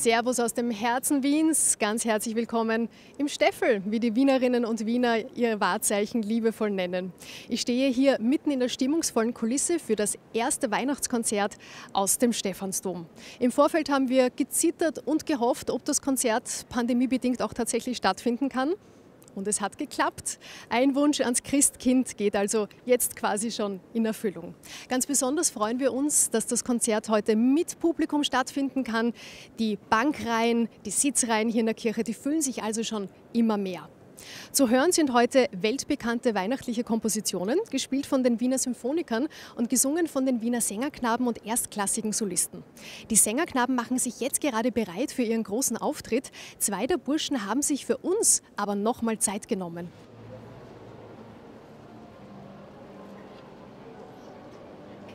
Servus aus dem Herzen Wiens. Ganz herzlich willkommen im Steffel, wie die Wienerinnen und Wiener ihr Wahrzeichen liebevoll nennen. Ich stehe hier mitten in der stimmungsvollen Kulisse für das erste Weihnachtskonzert aus dem Stephansdom. Im Vorfeld haben wir gezittert und gehofft, ob das Konzert pandemiebedingt auch tatsächlich stattfinden kann. Und es hat geklappt. Ein Wunsch ans Christkind geht also jetzt quasi schon in Erfüllung. Ganz besonders freuen wir uns, dass das Konzert heute mit Publikum stattfinden kann. Die Bankreihen, die Sitzreihen hier in der Kirche, die füllen sich also schon immer mehr. Zu hören sind heute weltbekannte weihnachtliche Kompositionen, gespielt von den Wiener Symphonikern und gesungen von den Wiener Sängerknaben und erstklassigen Solisten. Die Sängerknaben machen sich jetzt gerade bereit für ihren großen Auftritt. Zwei der Burschen haben sich für uns aber nochmal Zeit genommen.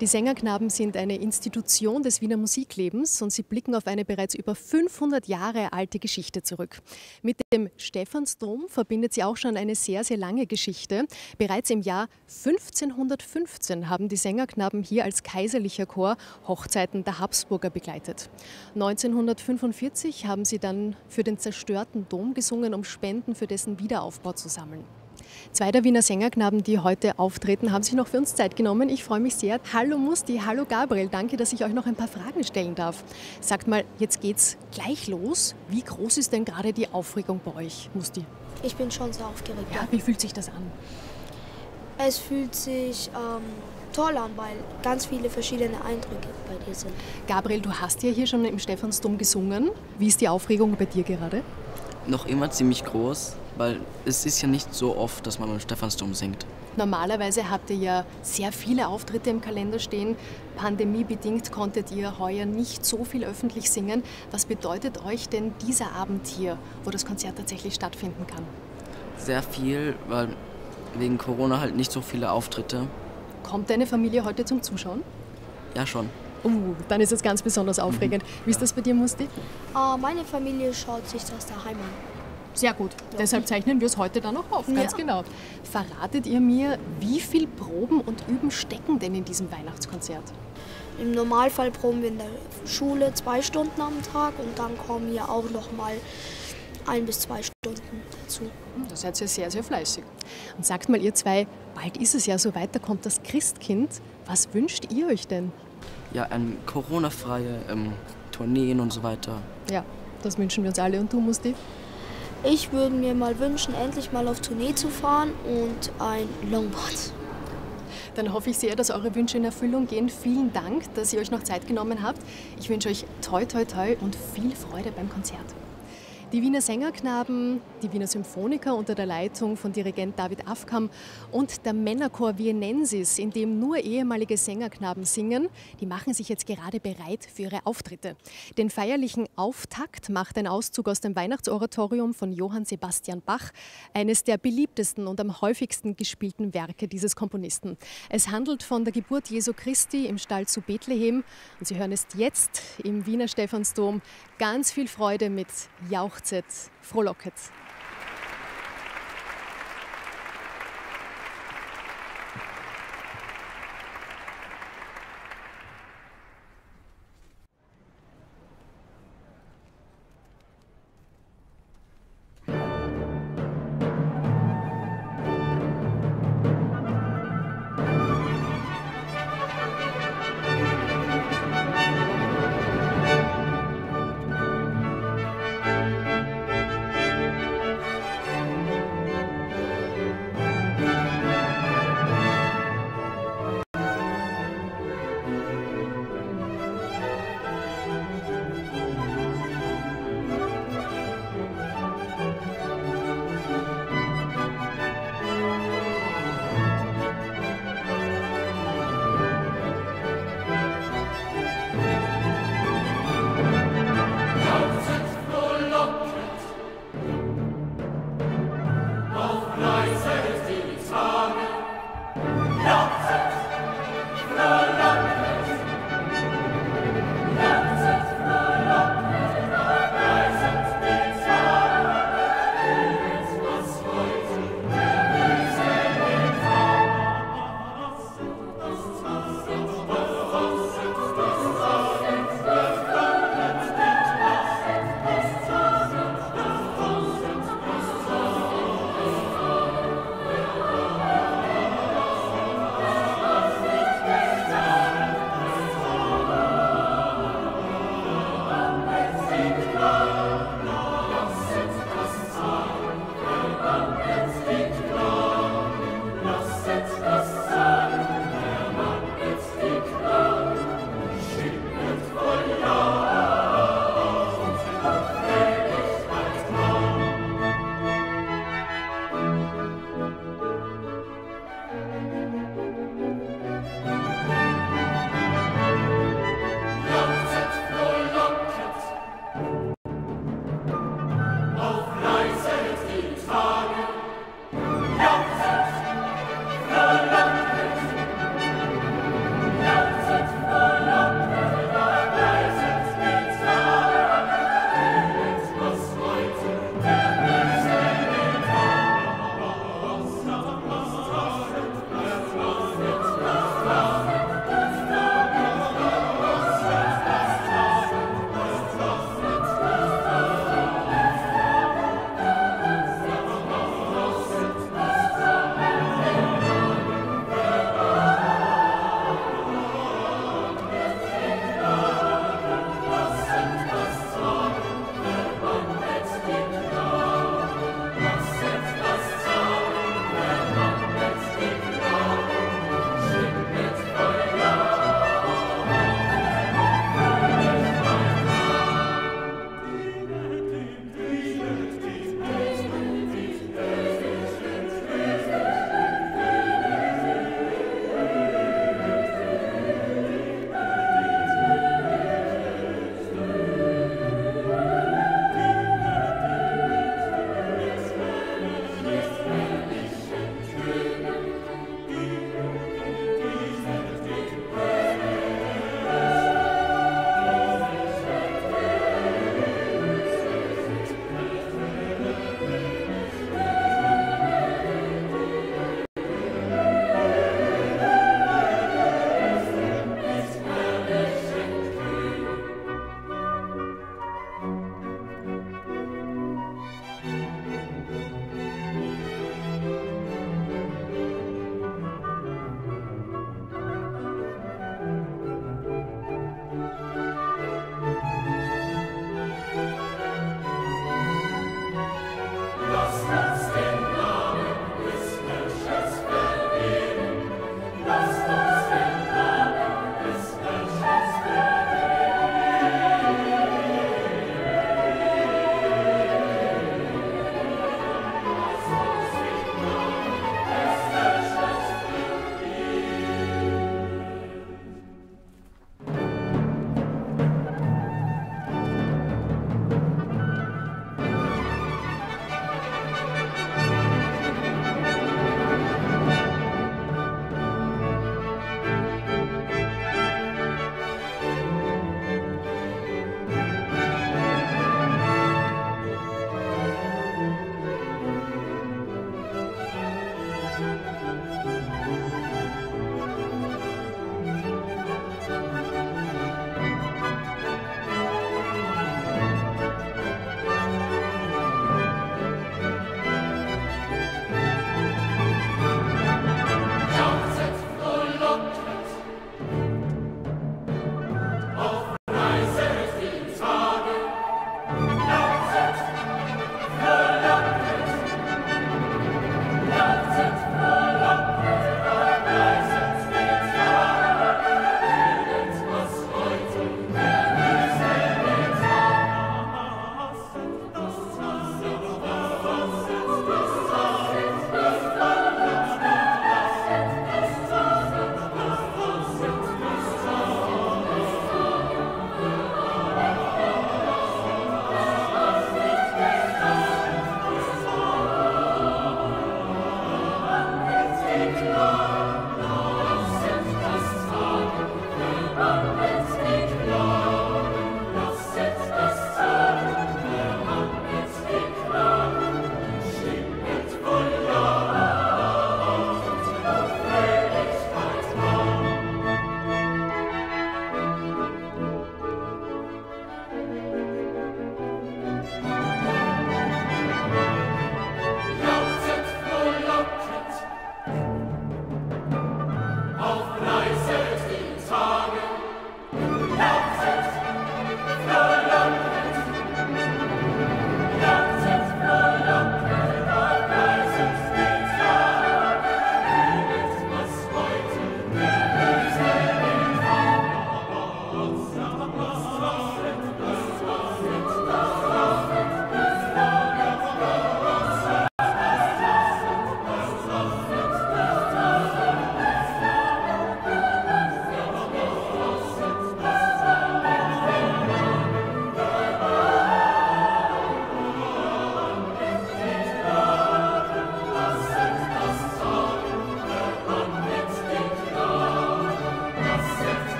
Die Sängerknaben sind eine Institution des Wiener Musiklebens und sie blicken auf eine bereits über 500 Jahre alte Geschichte zurück. Mit dem Stephansdom verbindet sie auch schon eine sehr, sehr lange Geschichte. Bereits im Jahr 1515 haben die Sängerknaben hier als kaiserlicher Chor Hochzeiten der Habsburger begleitet. 1945 haben sie dann für den zerstörten Dom gesungen, um Spenden für dessen Wiederaufbau zu sammeln. Zwei der Wiener Sängerknaben, die heute auftreten, haben sich noch für uns Zeit genommen. Ich freue mich sehr. Hallo Musti, hallo Gabriel, danke, dass ich euch noch ein paar Fragen stellen darf. Sagt mal, jetzt geht's gleich los. Wie groß ist denn gerade die Aufregung bei euch, Musti? Ich bin schon sehr aufgeregt. Ja, wie fühlt sich das an? Es fühlt sich ähm, toll an, weil ganz viele verschiedene Eindrücke bei dir sind. Gabriel, du hast ja hier schon im Stephansdom gesungen. Wie ist die Aufregung bei dir gerade? Noch immer ziemlich groß weil es ist ja nicht so oft, dass man beim Stephansdom singt. Normalerweise habt ihr ja sehr viele Auftritte im Kalender stehen. Pandemiebedingt konntet ihr heuer nicht so viel öffentlich singen. Was bedeutet euch denn dieser Abend hier, wo das Konzert tatsächlich stattfinden kann? Sehr viel, weil wegen Corona halt nicht so viele Auftritte. Kommt deine Familie heute zum Zuschauen? Ja, schon. Uh, dann ist es ganz besonders aufregend. Mhm. Wie ist das bei dir, Musti? Uh, meine Familie schaut sich das daheim an. Sehr gut. Ja. Deshalb zeichnen wir es heute dann auch auf, ganz ja. genau. Verratet ihr mir, wie viel Proben und Üben stecken denn in diesem Weihnachtskonzert? Im Normalfall proben wir in der Schule zwei Stunden am Tag und dann kommen ja auch noch mal ein bis zwei Stunden dazu. Hm, das seid ihr sehr, sehr fleißig. Und sagt mal, ihr zwei, bald ist es ja so weit, da kommt das Christkind. Was wünscht ihr euch denn? Ja, eine Corona-freie ähm, Tourneen und so weiter. Ja, das wünschen wir uns alle. Und du, Musti? Ich würde mir mal wünschen, endlich mal auf Tournee zu fahren und ein Longboard. Dann hoffe ich sehr, dass eure Wünsche in Erfüllung gehen. Vielen Dank, dass ihr euch noch Zeit genommen habt. Ich wünsche euch toi toi toi und viel Freude beim Konzert. Die Wiener Sängerknaben, die Wiener Symphoniker unter der Leitung von Dirigent David Afkam und der Männerchor Vienensis, in dem nur ehemalige Sängerknaben singen, die machen sich jetzt gerade bereit für ihre Auftritte. Den feierlichen Auftakt macht ein Auszug aus dem Weihnachtsoratorium von Johann Sebastian Bach, eines der beliebtesten und am häufigsten gespielten Werke dieses Komponisten. Es handelt von der Geburt Jesu Christi im Stall zu Bethlehem und Sie hören es jetzt im Wiener Stephansdom. Ganz viel Freude mit Jauch jauchzet, frohlocket.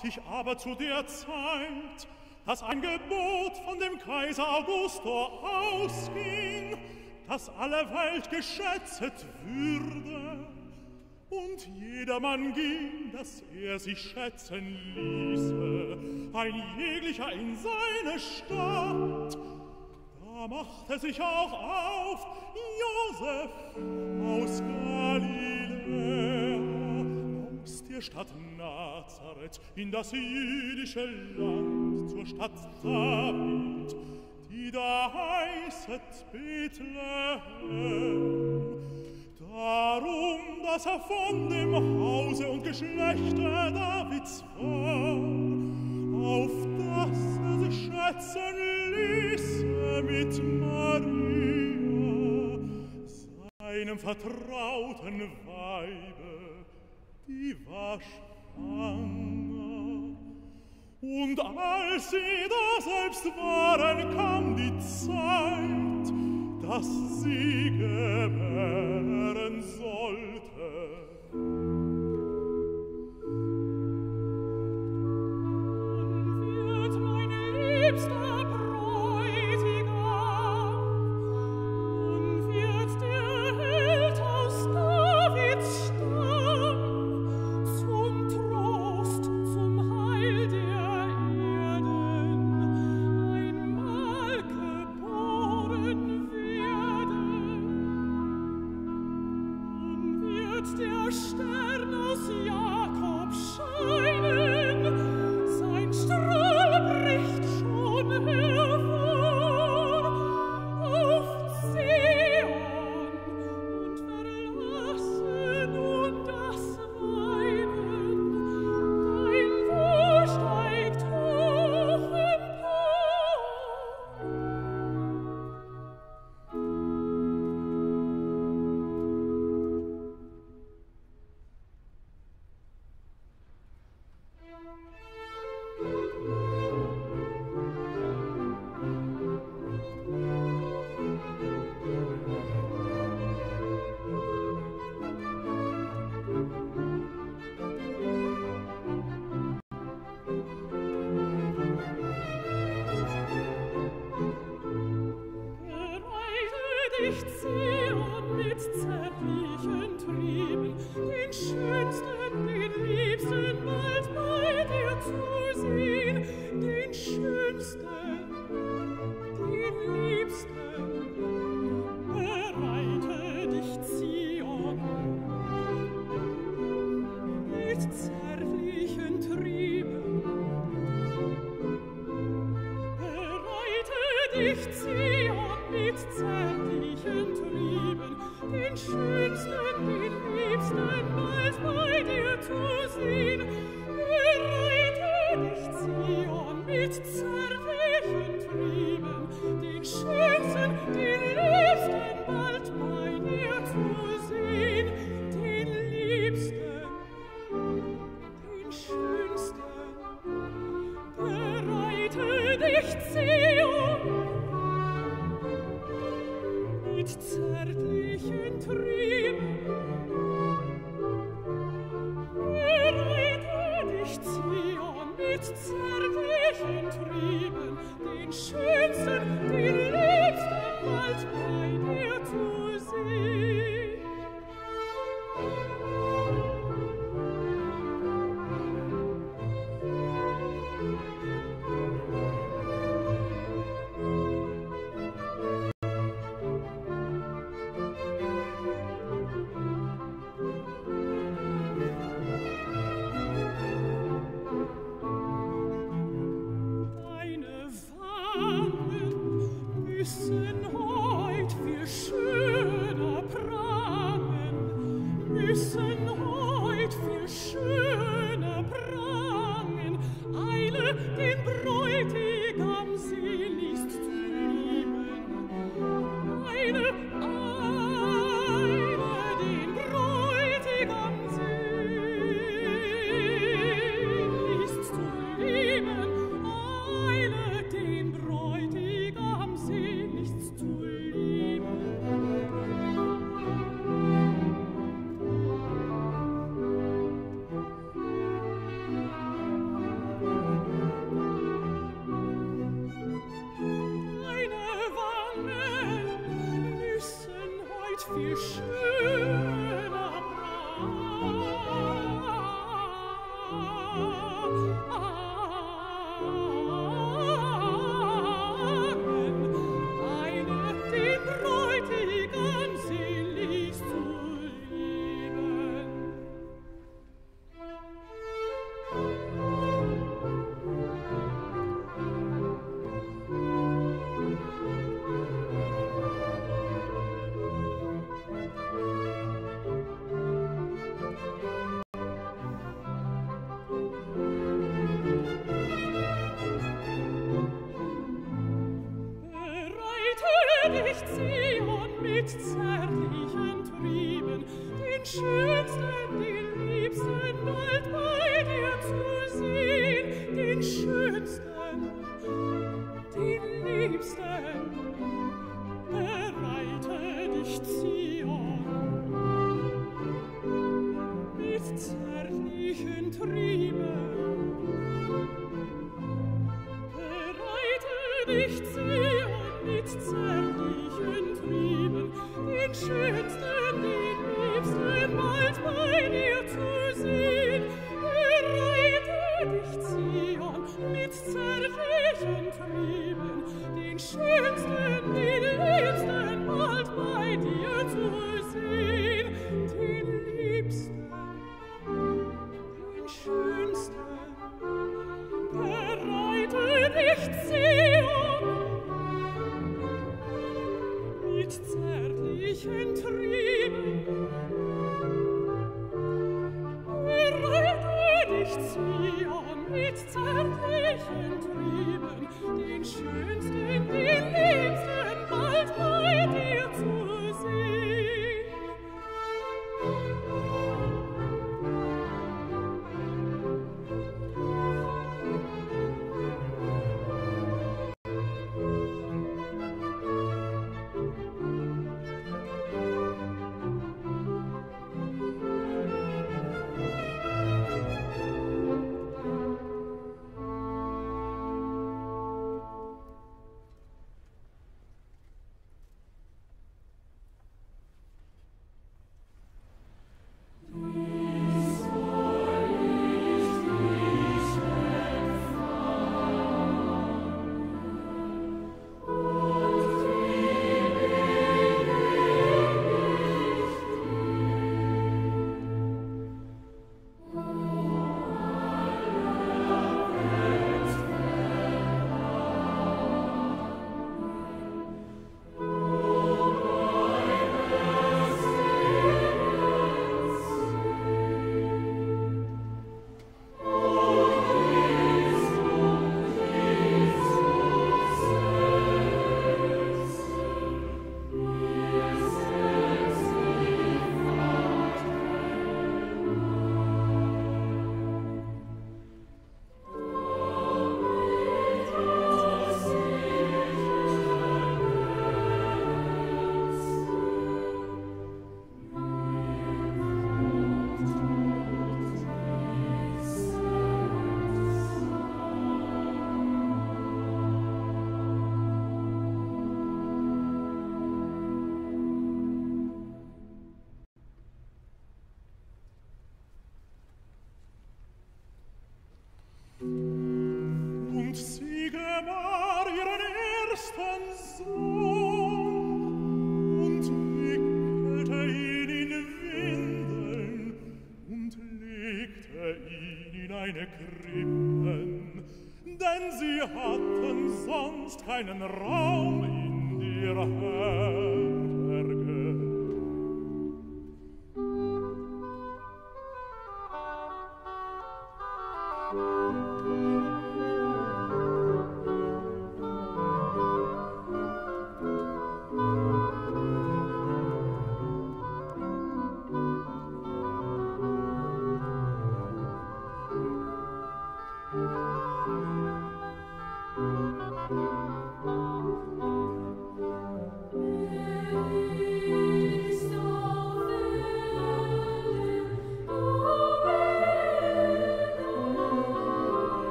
Sich aber zu der Zeit, dass ein Gebot von dem Kaiser Augustor ausging, dass alle Welt geschätzet würde, und jedermann ging, dass er sich schätzen ließe, ein jeglicher in seine Stadt. Da machte sich auch auf Josef aus der Stadt Nazareth, in das jüdische Land, zur Stadt David, die da heißet Bethlehem. Darum, dass er von dem Hause und Geschlechte Davids war, auf das er sich schätzen ließe mit Maria, seinem vertrauten Weib, die war schwanger. Und als sie da selbst waren, kam die Zeit, dass sie gebären sollte. liebsten, den liebsten einen Rock.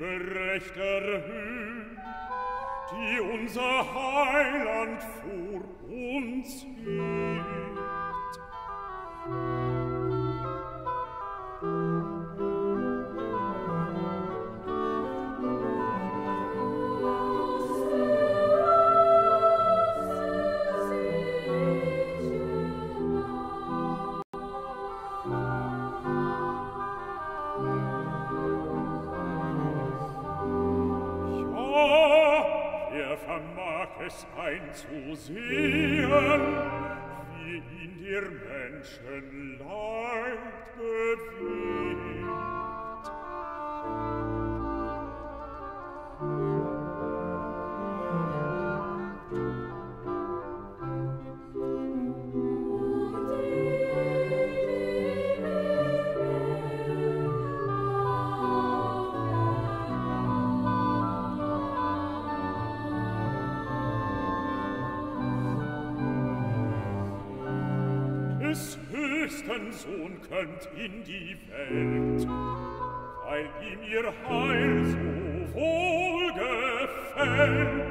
rechter Höh, die unser Heiland vor uns hielt. Sohn kömmt in die Welt, weil ihm ihr Heil so wohl gefällt.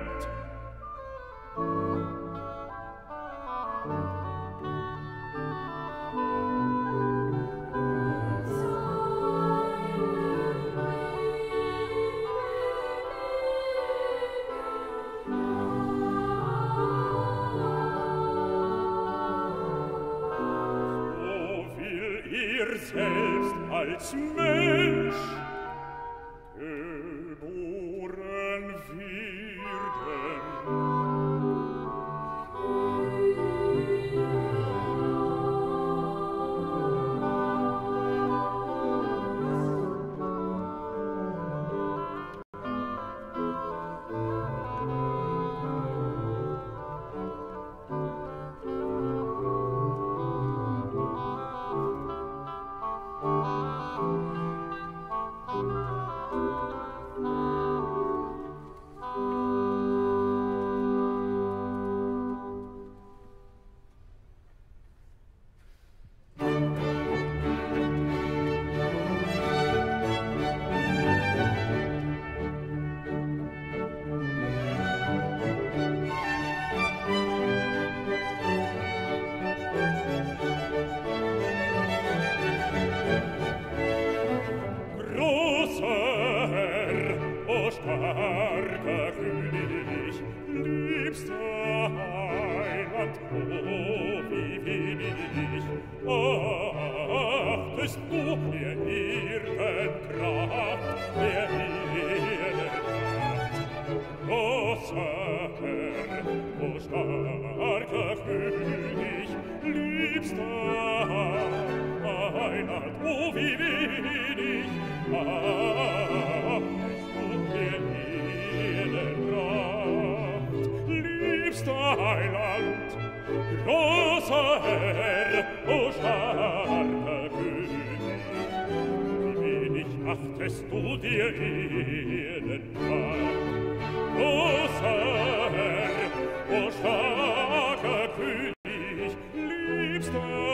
Thank you.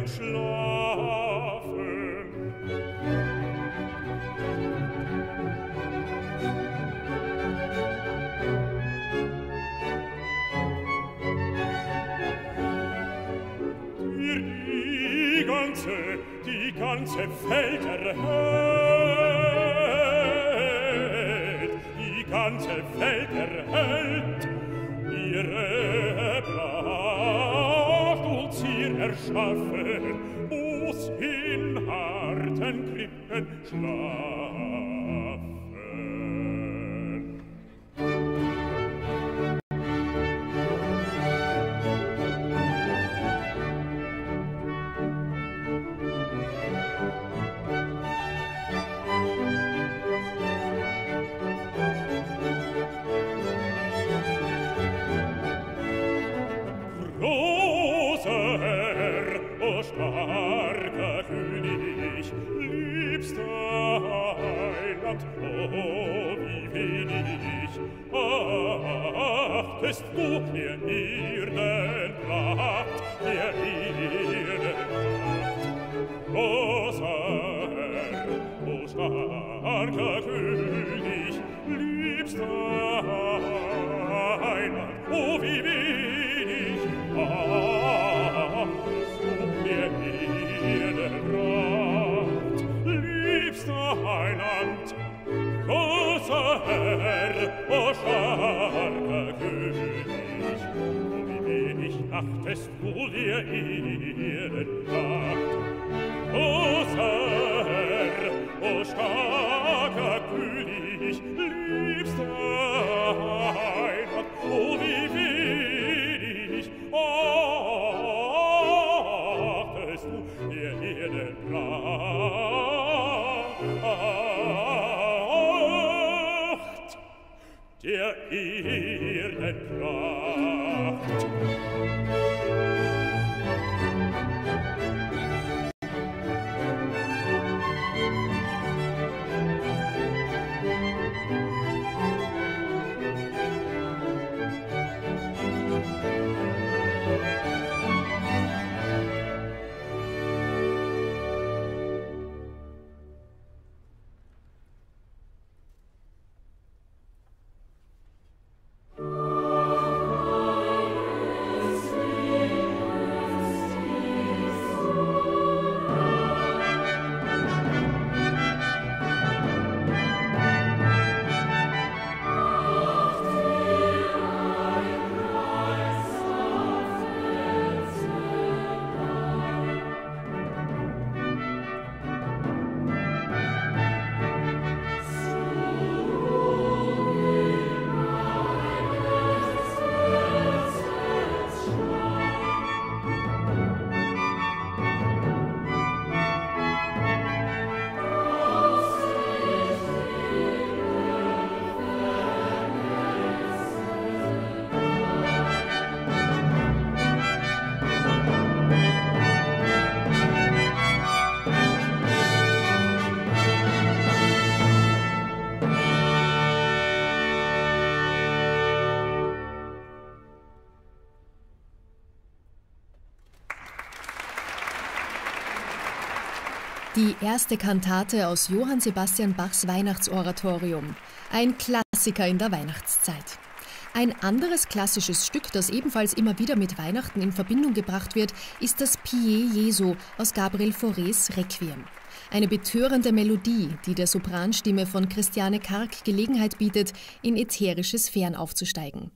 Mensch schlag Die erste Kantate aus Johann Sebastian Bachs Weihnachtsoratorium. Ein Klassiker in der Weihnachtszeit. Ein anderes klassisches Stück, das ebenfalls immer wieder mit Weihnachten in Verbindung gebracht wird, ist das Pie Jesu aus Gabriel Faurés Requiem. Eine betörende Melodie, die der Sopranstimme von Christiane Karg Gelegenheit bietet, in ätherische Sphären aufzusteigen.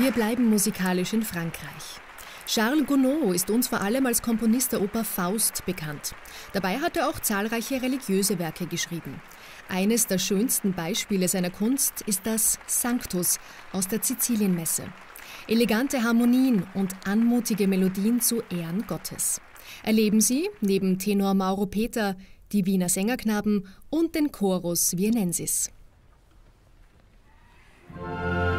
Wir bleiben musikalisch in Frankreich. Charles Gounod ist uns vor allem als Komponist der Oper Faust bekannt. Dabei hat er auch zahlreiche religiöse Werke geschrieben. Eines der schönsten Beispiele seiner Kunst ist das Sanctus aus der Sizilienmesse. Elegante Harmonien und anmutige Melodien zu Ehren Gottes. Erleben Sie neben Tenor Mauro Peter die Wiener Sängerknaben und den Chorus Vienensis. Sanctus,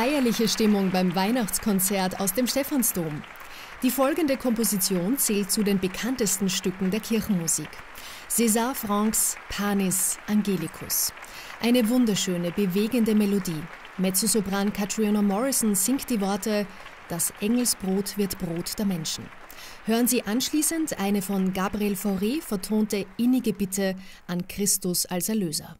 feierliche Stimmung beim Weihnachtskonzert aus dem Stephansdom. Die folgende Komposition zählt zu den bekanntesten Stücken der Kirchenmusik. César Franks Panis Angelicus. Eine wunderschöne, bewegende Melodie. Mezzosopran Catriona Morrison singt die Worte Das Engelsbrot wird Brot der Menschen. Hören Sie anschließend eine von Gabriel Fauré vertonte innige Bitte an Christus als Erlöser.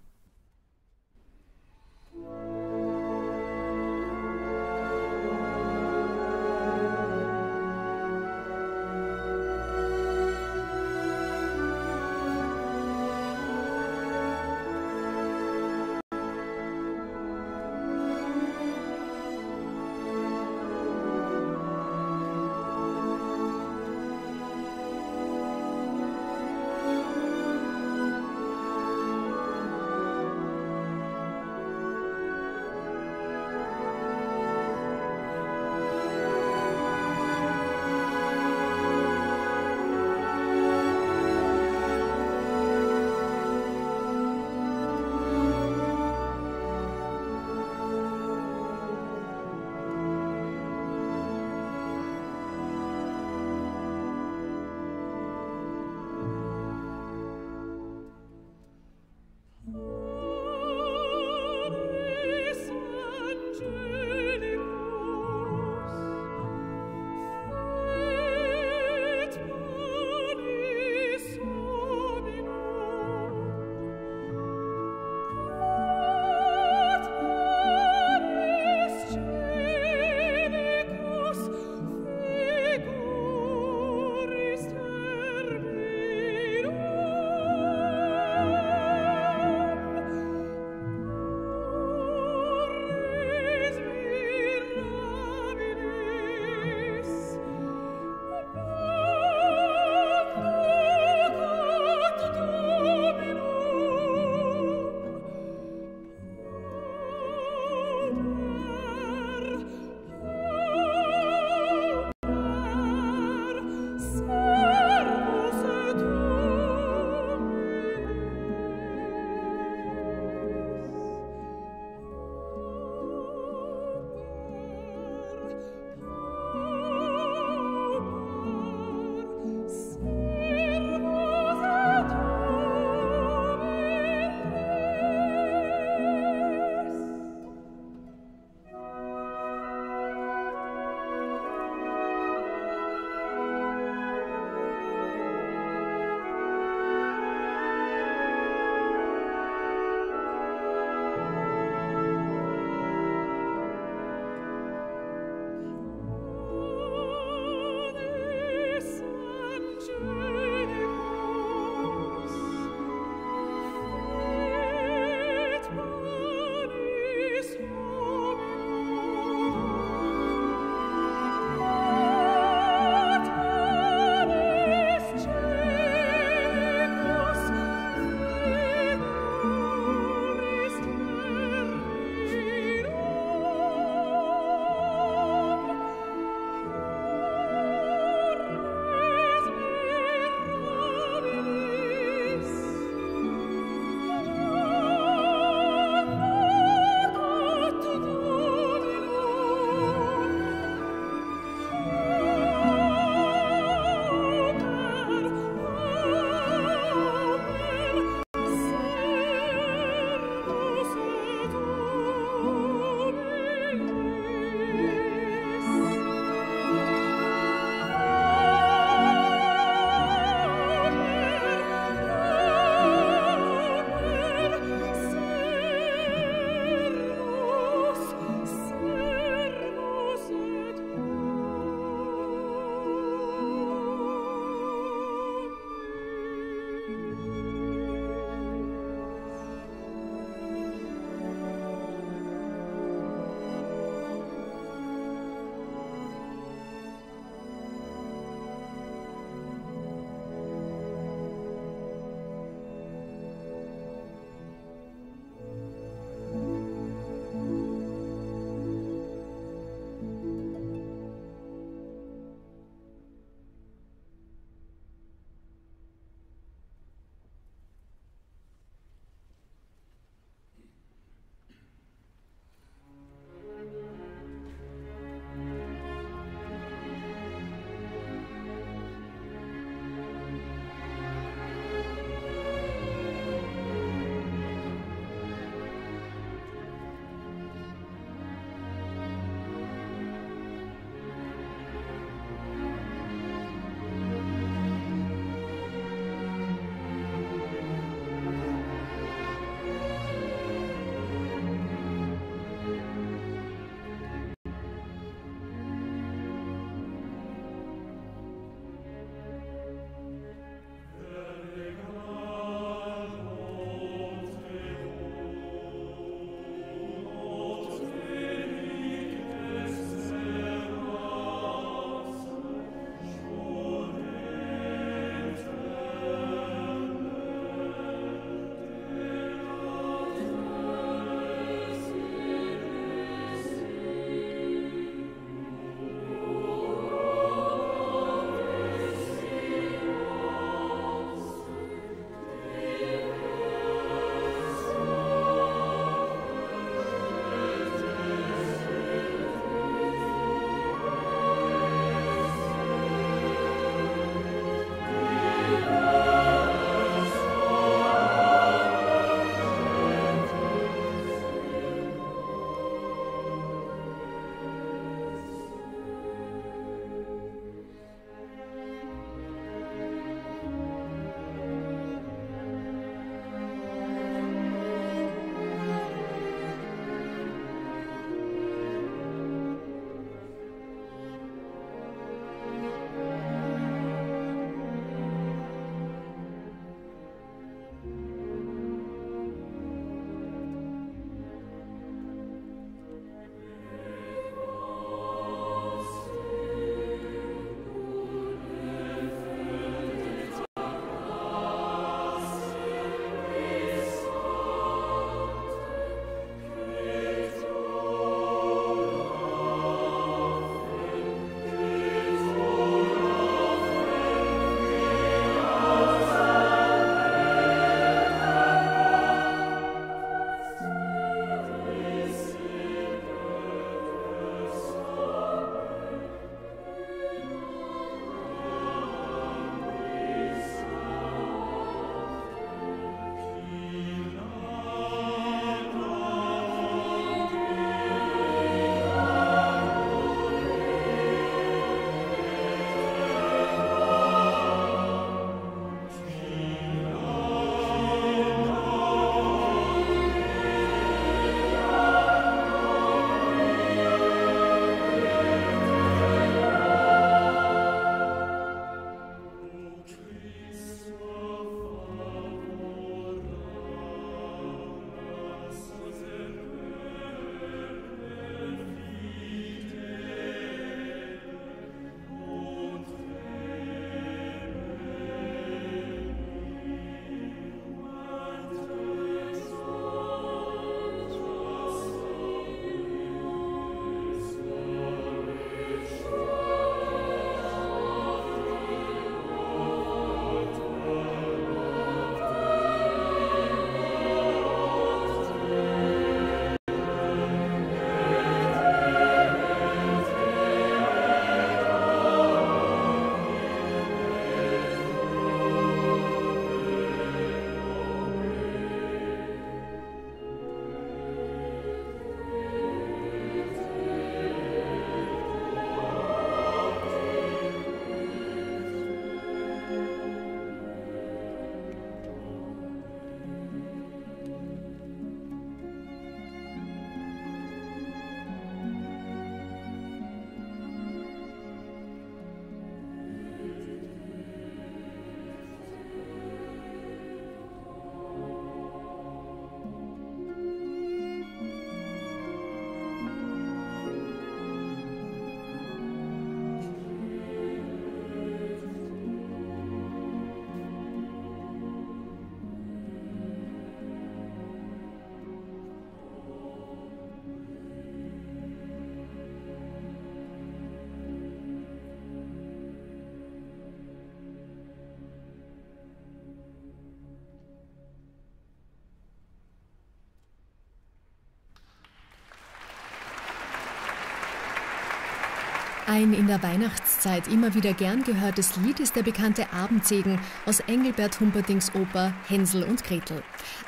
Ein in der Weihnachtszeit immer wieder gern gehörtes Lied ist der bekannte Abendsegen aus Engelbert Humperdings Oper Hänsel und Gretel.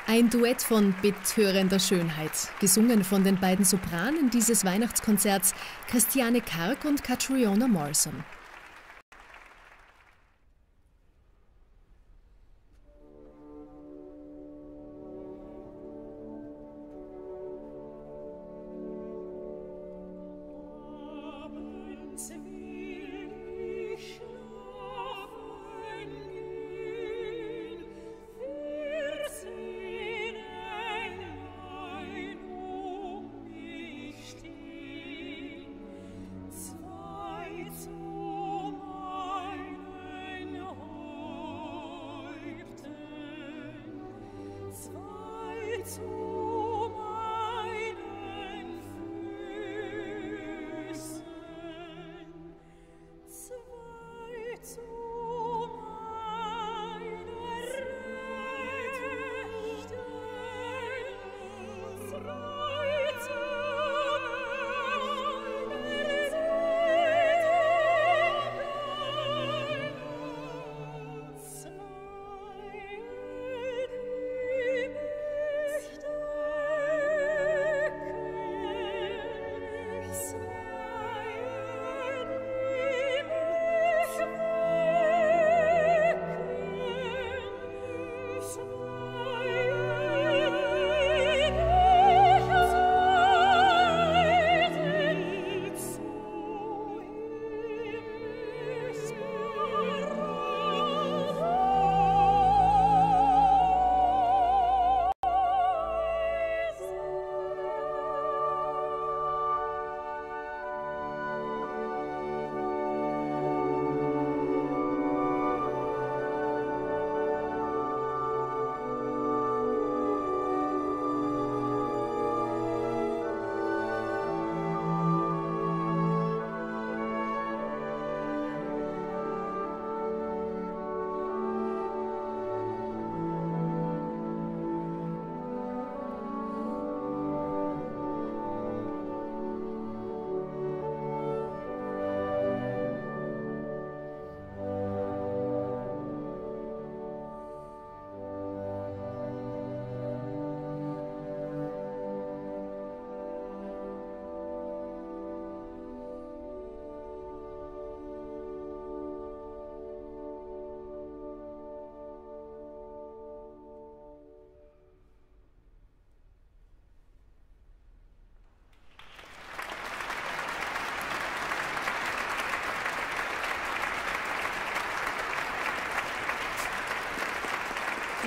Ein Duett von betörender Schönheit, gesungen von den beiden Sopranen dieses Weihnachtskonzerts Christiane Karg und Catriona Morrison.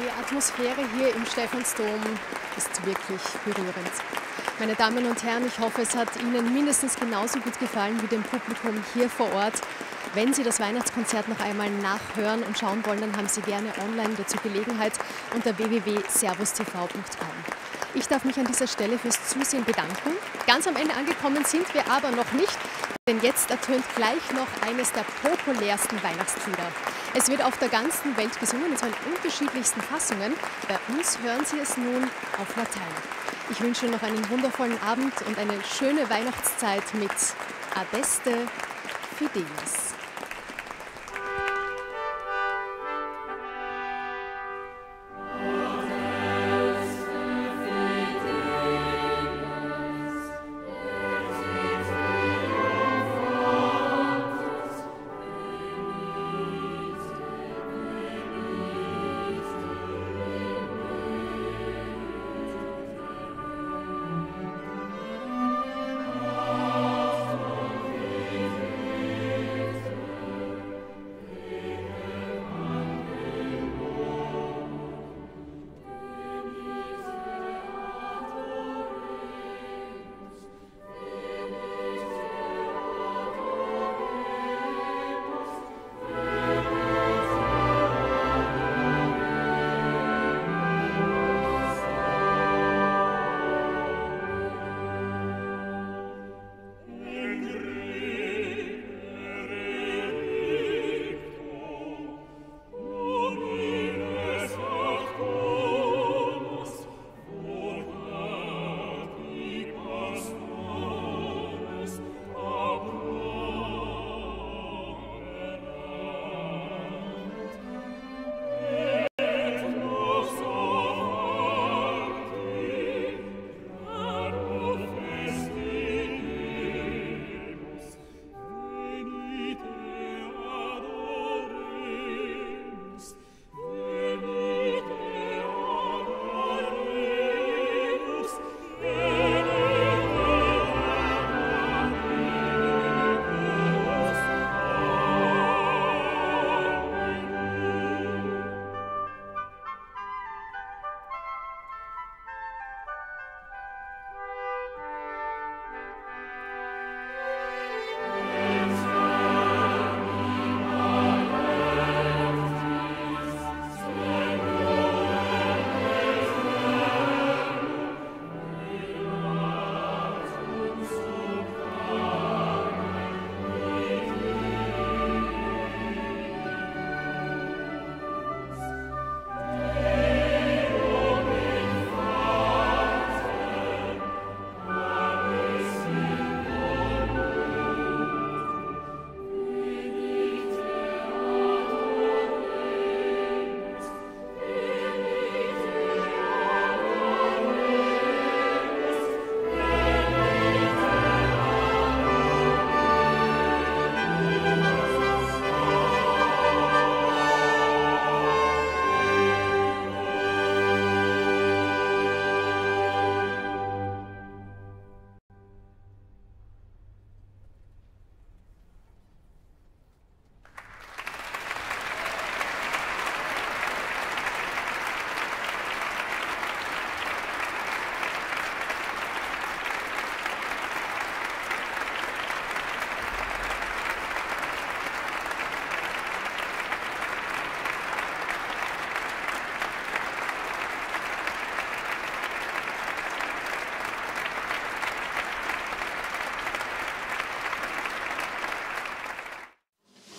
Die Atmosphäre hier im Stephansdom ist wirklich berührend. Meine Damen und Herren, ich hoffe, es hat Ihnen mindestens genauso gut gefallen wie dem Publikum hier vor Ort. Wenn Sie das Weihnachtskonzert noch einmal nachhören und schauen wollen, dann haben Sie gerne online dazu Gelegenheit unter www.servustv.com. Ich darf mich an dieser Stelle fürs Zusehen bedanken. Ganz am Ende angekommen sind wir aber noch nicht, denn jetzt ertönt gleich noch eines der populärsten Weihnachtslieder. Es wird auf der ganzen Welt gesungen, und zwar in unterschiedlichsten Fassungen. Bei uns hören Sie es nun auf Latein. Ich wünsche noch einen wundervollen Abend und eine schöne Weihnachtszeit mit Adeste Fidelis.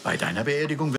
Bei deiner Beerdigung